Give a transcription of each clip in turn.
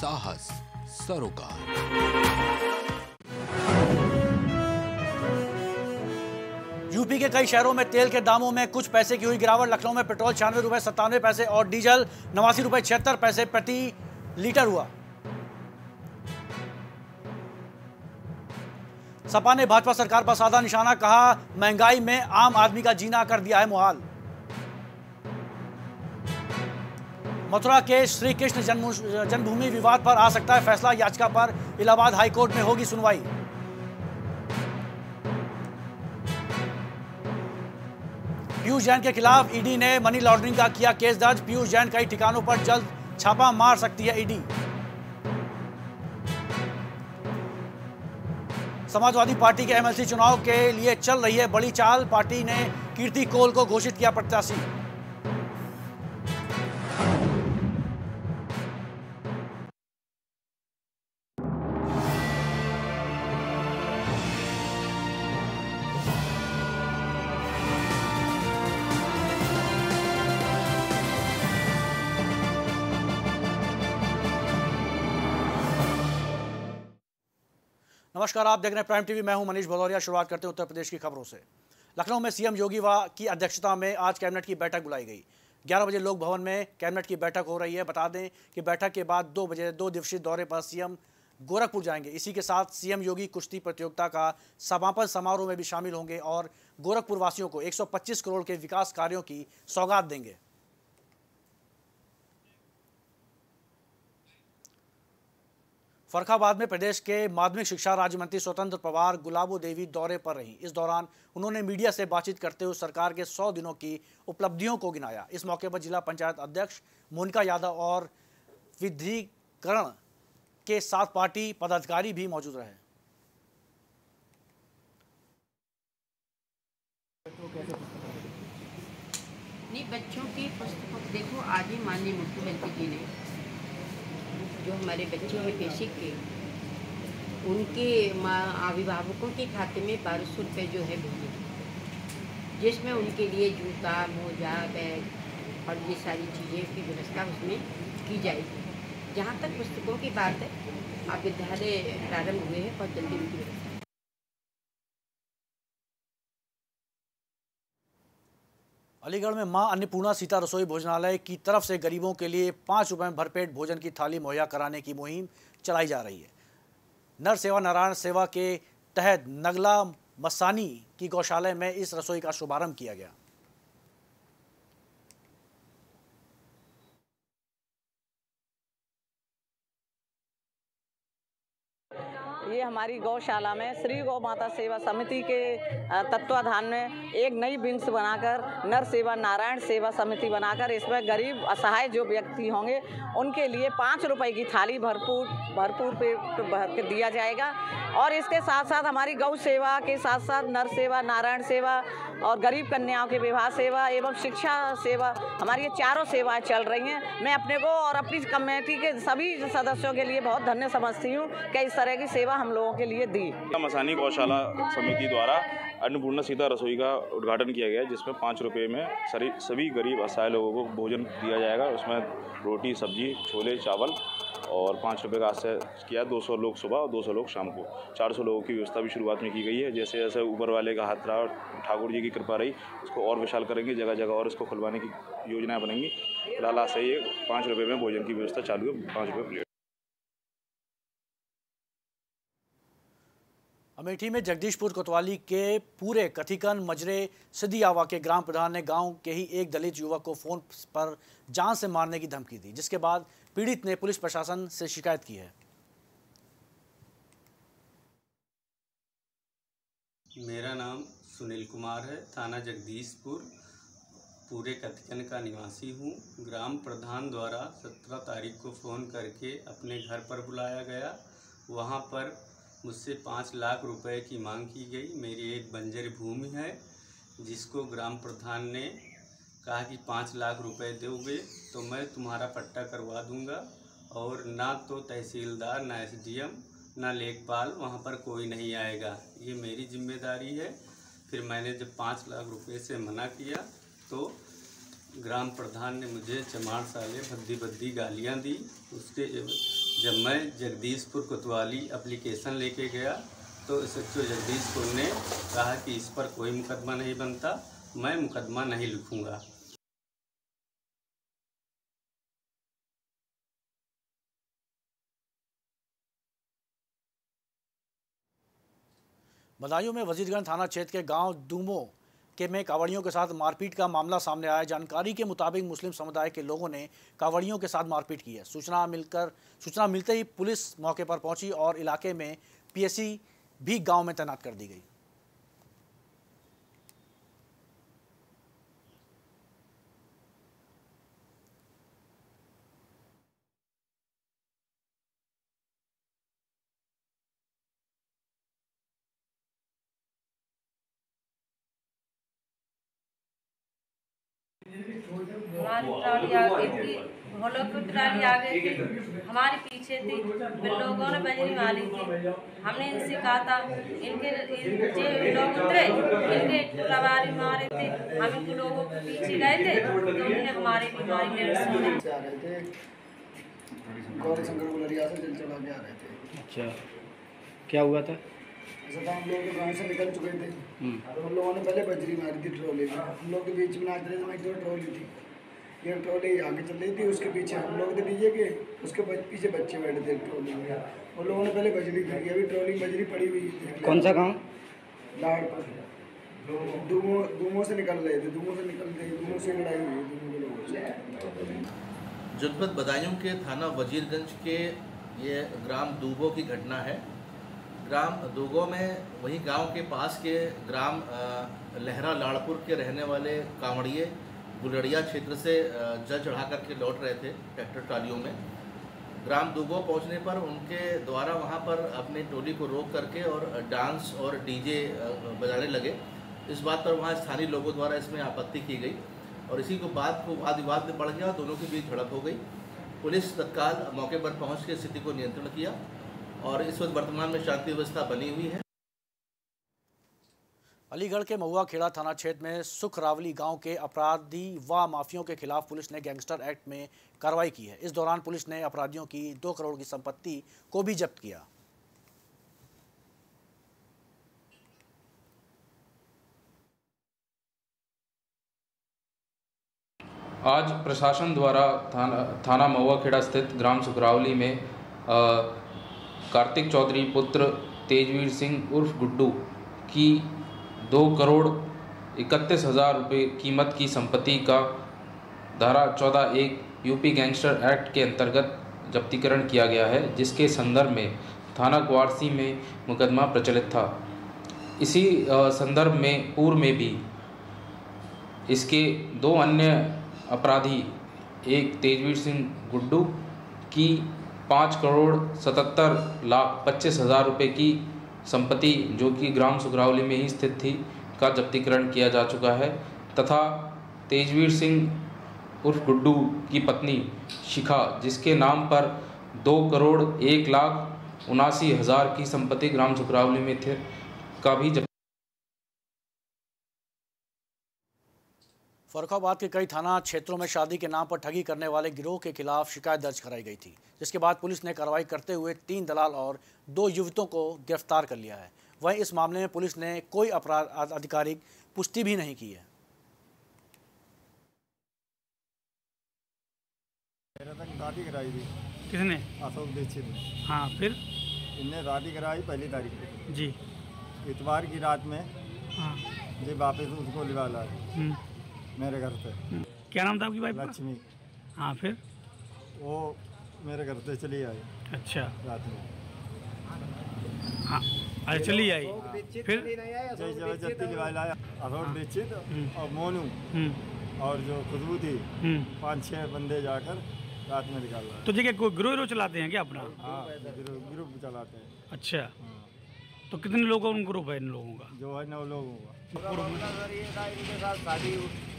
साहस, सरोकार। यूपी के कई शहरों में तेल के दामों में कुछ पैसे की हुई गिरावट, लखनऊ में पेट्रोल छियानवे रुपए, सत्तानवे पैसे और डीजल नवासी रुपए छिहत्तर पैसे प्रति लीटर हुआ। सपा ने भाजपा सरकार पर साधा निशाना कहा, महँगाई में आम आदमी का जीना कर दिया है मुहाल। मथुरा के श्री कृष्ण जन्म, जन्मभूमि विवाद पर आ सकता है फैसला। याचिका पर इलाहाबाद हाईकोर्ट में होगी सुनवाई। पीयूष जैन के खिलाफ ईडी ने मनी लॉन्ड्रिंग का किया केस दर्ज। पीयूष जैन कई ठिकानों पर जल्द छापा मार सकती है ईडी। समाजवादी पार्टी के एमएलसी चुनाव के लिए चल रही है बड़ी चाल। पार्टी ने कीर्ति कोल को घोषित किया प्रत्याशी। नमस्कार, आप देख रहे हैं प्राइम टीवी मैं हूँ मनीष भदौरिया। शुरुआत करते हैं उत्तर प्रदेश की खबरों से। लखनऊ में सीएम योगी वा की अध्यक्षता में आज कैबिनेट की बैठक बुलाई गई। 11 बजे लोक भवन में कैबिनेट की बैठक हो रही है। बता दें कि बैठक के बाद दो बजे, दो दिवसीय दौरे पर सीएम गोरखपुर जाएँगे। इसी के साथ सीएम योगी कुश्ती प्रतियोगिता का समापन समारोह में भी शामिल होंगे और गोरखपुर वासियों को 125 करोड़ के विकास कार्यों की सौगात देंगे। फरखाबाद में प्रदेश के माध्यमिक शिक्षा राज्य मंत्री स्वतंत्र पवार गुलाबो देवी दौरे पर रहीं। इस दौरान उन्होंने मीडिया से बातचीत करते हुए सरकार के 100 दिनों की उपलब्धियों को गिनाया। इस मौके पर जिला पंचायत अध्यक्ष मोनिका यादव और विधिकरण के साथ पार्टी पदाधिकारी भी मौजूद रहे। नहीं, बच्चों की पुस्तकों देखो, आज ही माननीय मुख्यमंत्री जी ने जो हमारे बच्चे हैं बेसिक के, उनके माँ- अभिभावकों के खाते में बारह सौ रुपये जो है भेजे जिसमें उनके लिए जूता, मोजा, बैग और ये सारी चीज़ें की व्यवस्था उसमें की जाएगी। जहाँ तक पुस्तकों की बात है, आप विद्यालय प्रारंभ हुए हैं, बहुत जल्दी उनकी अलीगढ़ में माँ अन्नपूर्णा सीता रसोई भोजनालय की तरफ़ से गरीबों के लिए पाँच रुपये में भरपेट भोजन की थाली मुहैया कराने की मुहिम चलाई जा रही है। नर सेवा नारायण सेवा के तहत नगला मसानी की गौशाला में इस रसोई का शुभारंभ किया गया। ये हमारी गौशाला में श्री गौ माता सेवा समिति के तत्वाधान में एक नई विंग्स बनाकर, नर सेवा नारायण सेवा समिति बनाकर इसमें गरीब, असहाय जो व्यक्ति होंगे, उनके लिए पाँच रुपए की थाली भरपूर भरपूर पे भर के दिया जाएगा। और इसके साथ साथ हमारी गौ सेवा के साथ साथ नर सेवा, नारायण सेवा और गरीब कन्याओं के विवाह सेवा एवं शिक्षा सेवा, हमारी ये चारों सेवाएँ चल रही हैं। मैं अपने को और अपनी कमेटी के सभी सदस्यों के लिए बहुत धन्य समझती हूँ कि इस तरह की सेवा हम लोगों के लिए दी। मसानी गौशाला समिति द्वारा अन्नपूर्णा सीता रसोई का उद्घाटन किया गया, जिसमें पाँच रुपये में सभी गरीब असहाय लोगों को भोजन दिया जाएगा। उसमें रोटी, सब्ज़ी, छोले, चावल और पाँच रुपये का आश्रय किया, दो सौ लोग सुबह और दो सौ लोग शाम को। चार सौ लोगों की व्यवस्था भी शुरुआत में की गई है, जैसे जैसे ऊपर वाले का हाथ रहा और ठाकुर जी की कृपा रही, उसको और विशाल करेंगे, जगह जगह और इसको खुलवाने की योजनाएँ बनेंगी। फ़िलहाल आशा ये पाँच रुपये में भोजन की व्यवस्था चालू है, पाँच रुपये प्लेट। अमेठी में जगदीशपुर कोतवाली के पूरे कथिकन मजरे सिद्धियावा के ग्राम प्रधान ने गाँव के ही एक दलित युवक को फ़ोन पर जान से मारने की धमकी दी, जिसके बाद पीड़ित ने पुलिस प्रशासन से शिकायत की है। मेरा नाम सुनील कुमार है, थाना जगदीशपुर। पूरे कथिकन का निवासी हूँ। ग्राम प्रधान द्वारा सत्रह तारीख को फ़ोन करके अपने घर पर बुलाया गया। वहाँ पर मुझसे पाँच लाख रुपए की मांग की गई। मेरी एक बंजर भूमि है, जिसको ग्राम प्रधान ने कहा कि पाँच लाख रुपए दोगे तो मैं तुम्हारा पट्टा करवा दूँगा और ना तो तहसीलदार, ना एसडीएम, ना लेखपाल वहाँ पर कोई नहीं आएगा। ये मेरी ज़िम्मेदारी है। फिर मैंने जब पाँच लाख रुपए से मना किया तो ग्राम प्रधान ने मुझे चमार साले भद्दी भद्दी गालियाँ दी। उसके जब मैं जगदीशपुर कोतवाली एप्लीकेशन लेके गया तो एस एच जगदीशपुर ने कहा कि इस पर कोई मुकदमा नहीं बनता, मैं मुकदमा नहीं लिखूँगा। बदायूं में वजीरगंज थाना क्षेत्र के गाँव दूमो के में कांवड़ियों के साथ मारपीट का मामला सामने आया। जानकारी के मुताबिक मुस्लिम समुदाय के लोगों ने कांवड़ियों के साथ मारपीट की है। सूचना मिलकर, सूचना मिलते ही पुलिस मौके पर पहुँची और इलाके में पीएससी भी गाँव में तैनात कर दी गई। हमारी ट्रॉली आ गई थी हम की ट्रॉली आ गई थी हमारे पीछे थी फिर लोगों ने बजरी मारी थी। हमने इनसे कहा था इनके इन- लोग उतरे इनके सवारी मारे थे हम इन लोगों के पीछे गए थे तो उन्होंने हमारे भी मारी मेरे सोने गौरी शंकर गुलरिया से चला के आ रहे थे? अच्छा। क्या हुआ था? हम लोग तो से निकल चुके थे। तो हम लोगों ने पहले बजरी मारी थी ट्रॉली में। हम लोग के बीच में नाच रहे थे वहीं ट्रॉली थी। ये ट्रॉली आगे चल रही थी उसके पीछे हम लोग थे डीजे के उसके पीछे बच्चे बैठे थे ट्रॉली में। उन लोगों ने पहले बजरी खाई अभी ट्रॉली बजरी पड़ी हुई है। कौन सा गाँव? लाड़ पर। दूमो दूमो से निकल रहे थे दूमो से निकल रहे दूमो से लड़ाई हुई दूमो के लोगों से। जनपद बदायूं के थाना वजीरगंज के ये ग्राम दूबो की घटना है। ग्राम दूगो में, वही गाँव के पास के ग्राम लहरा लाड़पुर के रहने वाले कांवड़िए गुलड़िया क्षेत्र से जल चढ़ा करके लौट रहे थे ट्रैक्टर ट्रालियों में। ग्राम दूगो पहुँचने पर उनके द्वारा वहाँ पर अपनी टोली को रोक करके और डांस और डीजे बजाने लगे। इस बात पर वहाँ स्थानीय लोगों द्वारा इसमें आपत्ति की गई और इसी को बात को वाद विवाद में बढ़ गया दोनों के बीच झड़प हो गई। पुलिस तत्काल मौके पर पहुँच के स्थिति को नियंत्रण किया। और इस वक्त वर्तमान में शांति व्यवस्था बनी हुई है। अलीगढ़ के महुआ खेड़ा थाना क्षेत्र में सुख रावली गाँव के अपराधी व माफियों के खिलाफ पुलिस ने गैंगस्टर एक्ट में कार्रवाई की है। इस दौरान पुलिस ने अपराधियों की दो करोड़ की संपत्ति को भी जब्त किया। आज प्रशासन द्वारा थाना थाना महुआ खेड़ा स्थित ग्राम सुखरावली में कार्तिक चौधरी, पुत्र तेजवीर सिंह उर्फ़ गुड्डू, की दो करोड़ इकतीस हज़ार रुपये कीमत की संपत्ति का धारा चौदह एक यूपी गैंगस्टर एक्ट के अंतर्गत जब्तीकरण किया गया है, जिसके संदर्भ में थाना कुआरसी में मुकदमा प्रचलित था। इसी संदर्भ में पूर्व में भी इसके दो अन्य अपराधी, एक तेजवीर सिंह गुड्डू की पाँच करोड़ सतहत्तर लाख पच्चीस हज़ार रुपये की संपत्ति जो कि ग्राम सुगरावली में ही स्थित थी का जब्तीकरण किया जा चुका है तथा तेजवीर सिंह उर्फ़ गुड्डू की पत्नी शिखा, जिसके नाम पर दो करोड़ एक लाख उनासी हज़ार की संपत्ति ग्राम सुगरावली में थे, का भी जब्त फरुखाबाद के कई थाना क्षेत्रों में शादी के नाम पर ठगी करने वाले गिरोह के खिलाफ शिकायत दर्ज कराई गई थी जिसके बाद पुलिस ने कार्रवाई करते हुए तीन दलाल और दो युवकों को गिरफ़्तार कर लिया है। वहीं इस मामले में पुलिस ने कोई अपराध आधिकारिक पुष्टि भी नहीं की है। शादी कराई थी। किसने? अशोक दीक्षित ने। हाँ फिर? इनने शादी कराई पहली तारीख को। जी। इतवार की रात में हाँ। जी वापस उसको लिवा लाए हम्म, मेरे घर हम्म। क्या नाम था आपकी वाइफ लक्ष्मी। हाँ फिर? वो मेरे घर पे चली आई। अच्छा। रात में। हाँ अरे चली आई। फिर? अशोक दीक्षित और मोनू। हम्म, और जो खुशबू थी हम्म। पाँच छः बंदे जाकर रात में निकाल तो देखिए कोई गिरोह गिरोह चलाते हैं क्या अपना? हाँ ग्रुप ग्रुप चलाते हैं। अच्छा। तो कितने लोग का उन ग्रुप है इन लोगों का? जो है नौ लोगों का। सर ये था इनके साथ शादी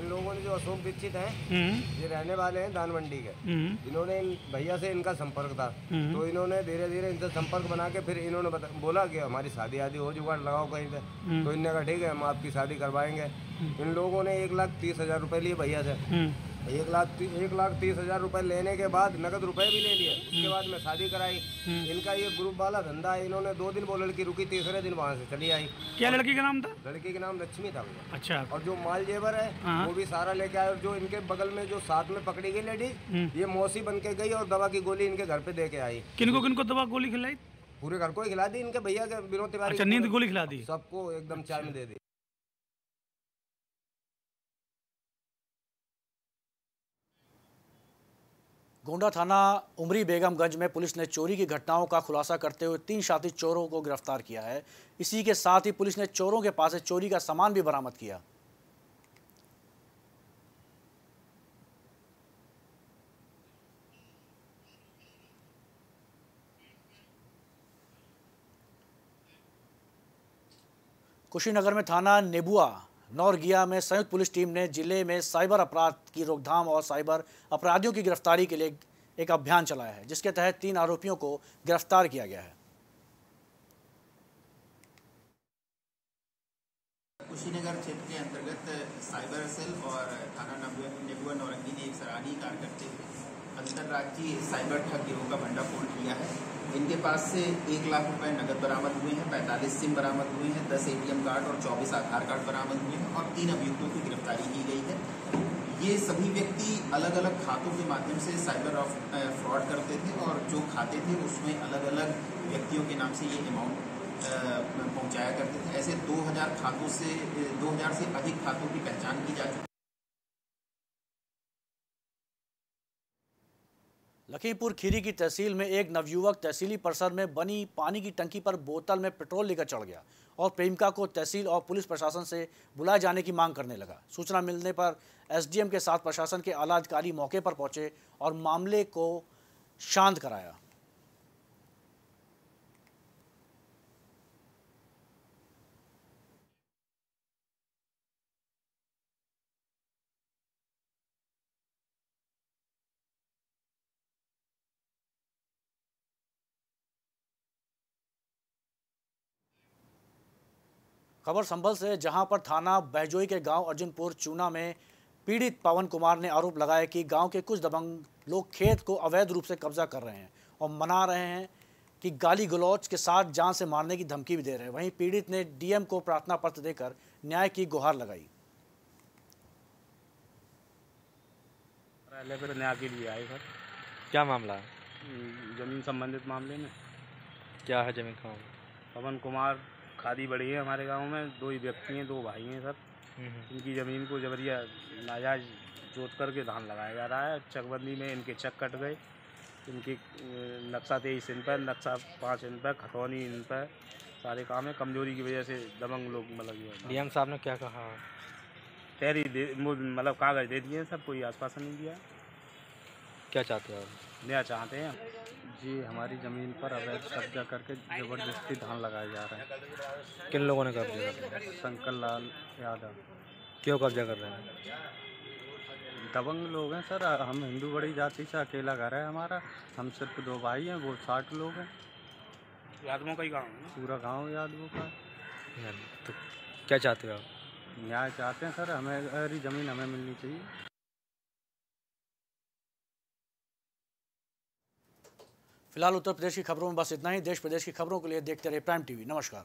इन लोगों ने जो अशोक दीक्षित हैं हम्म, ये रहने वाले हैं धान मंडी के। हम्म, इन्होंने इन भैया से इनका संपर्क था। हम्म। तो इन्होंने धीरे धीरे इनसे संपर्क बना के फिर इन्होंने बता, बोला कि हमारी शादी आदि हो जुगाड़ लगाओ कहीं हम्म। तो इनने कहा ठीक है हम आपकी शादी करवाएँगे। इन लोगों ने एक लाख तीस हज़ार रुपये लिए भैया से। एक लाख एक लाख तीस हज़ार रुपए लेने के बाद नगद रुपए भी ले लिए। उसके बाद मैं शादी कराई। इनका ये ग्रुप वाला धंधा है इन्होंने दो दिन वो लड़की रुकी तीसरे दिन वहाँ से चली आई। क्या लड़की का नाम था? लड़की का नाम लक्ष्मी था अच्छा। और जो माल जेवर है हाँ। वो भी सारा लेके आए और जो इनके बगल में जो साथ में पकड़ी गई लेडीज़ हम्म। ये मौसी बन के गई और दवा की गोली इनके घर पे दे के आई। किनको किनको दवा गोली खिलाई? पूरे घर को ही खिला दी इनके भैया के विनोद तिवारी अच्छा नींद गोली खिला दी? सबको एकदम चाय में दे दी। गोंडा थाना उमरी बेगमगंज में पुलिस ने चोरी की घटनाओं का खुलासा करते हुए तीन शातिर चोरों को गिरफ़्तार किया है। इसी के साथ ही पुलिस ने चोरों के पास से चोरी का सामान भी बरामद किया। कुशीनगर में थाना नेबुआ नौरगिया में संयुक्त पुलिस टीम ने ज़िले में साइबर अपराध की रोकथाम और साइबर अपराधियों की गिरफ्तारी के लिए एक अभियान चलाया है, जिसके तहत तीन आरोपियों को गिरफ़्तार किया गया है। कुशीनगर क्षेत्र के अंतर्गत साइबर सेल और थाना नबुआ नौरंगी ने एक सराहनीय कार्य करते हुए अंतर्राज्यीय साइबर ठग गिरोह का भंडाफोड़ किया है। इनके पास से एक लाख रुपए नगद बरामद हुए हैं, पैंतालीस सिम बरामद हुए हैं, दस एटीएम कार्ड और चौबीस आधार कार्ड बरामद हुए हैं और तीन अभियुक्तों की गिरफ्तारी की गई है। ये सभी व्यक्ति अलग अलग खातों के माध्यम से साइबर फ्रॉड करते थे और जो खाते थे उसमें अलग अलग व्यक्तियों के नाम से ये अमाउंट पहुँचाया करते थे। ऐसे 2000 खातों से 2000 से अधिक खातों की पहचान की जा चुकी लखीमपुर खीरी की तहसील में एक नवयुवक तहसीली परिसर में बनी पानी की टंकी पर बोतल में पेट्रोल लेकर चढ़ गया और प्रेमिका को तहसील और पुलिस प्रशासन से बुलाए जाने की मांग करने लगा। सूचना मिलने पर एसडीएम के साथ प्रशासन के आला अधिकारी मौके पर पहुँचे और मामले को शांत कराया। खबर संभल से जहाँ पर थाना बहजोई के गाँव अर्जुनपुर चूना में पीड़ित पवन कुमार ने आरोप लगाया कि गाँव के कुछ दबंग लोग खेत को अवैध रूप से कब्जा कर रहे हैं और मना रहे हैं कि गाली गलौच के साथ जान से मारने की धमकी भी दे रहे हैं। वहीं पीड़ित ने डीएम को प्रार्थना पत्र देकर न्याय की गुहार लगाई। पर न्याय के लिए आए सर क्या मामला है? ज़मीन संबंधित मामले में। क्या है ज़मीन का मामला? पवन कुमार खादी बड़ी है हमारे गाँव में। दो ही व्यक्ति हैं दो भाई हैं सर इनकी ज़मीन को जबरिया नाजायज जोत करके धान लगाया जा रहा है। चकबंदी में इनके चक कट गए। इनकी नक्शा तेईस इन पर नक्शा पाँच इन पर खतौनी इन पर सारे काम है। कमज़ोरी की वजह से दबंग लोग मतलब ये डीएम साहब ने क्या कहा? तैयारी दे मतलब कागज़ दे दिए सब कोई आश्वासन नहीं दिया। क्या चाहते हो आप? नया चाहते हैं। जी हमारी ज़मीन पर अवैध कब्जा करके ज़बरदस्ती धान लगाए जा रहे हैं। किन लोगों ने कब्जा कर लिया शंकर लाल यादव। क्यों कब्जा कर रहे हैं? दबंग लोग हैं सर हम हिंदू बड़ी जाति से अकेला घर है हमारा। हम सिर्फ़ दो भाई हैं वो साठ लोग हैं। यादवों का ही गाँव है पूरा गाँव यादवों का तो क्या चाहते हो आप? न्याय चाहते हैं सर हमें हमारी ज़मीन हमें मिलनी चाहिए। फ़िलहाल उत्तर प्रदेश की खबरों में बस इतना ही। देश प्रदेश की खबरों के लिए देखते रहे प्राइम टीवी नमस्कार।